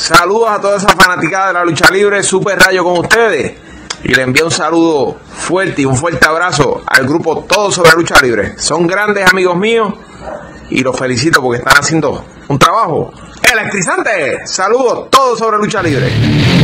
Saludos a toda esa fanaticada de la lucha libre, Super Rayo con ustedes. Y le envío un saludo fuerte y un fuerte abrazo al grupo Todo sobre Lucha Libre. Son grandes amigos míos y los felicito porque están haciendo un trabajo electrizante. Saludos todos sobre Lucha Libre.